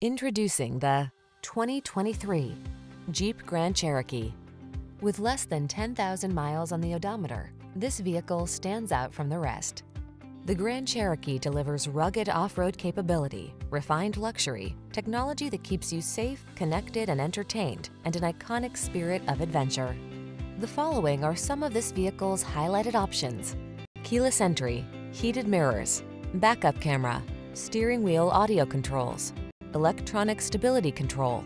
Introducing the 2023 Jeep Grand Cherokee. With less than 10,000 miles on the odometer, this vehicle stands out from the rest. The Grand Cherokee delivers rugged off-road capability, refined luxury, technology that keeps you safe, connected, and entertained, and an iconic spirit of adventure. The following are some of this vehicle's highlighted options. Keyless entry, heated mirrors, backup camera, steering wheel audio controls, electronic stability control,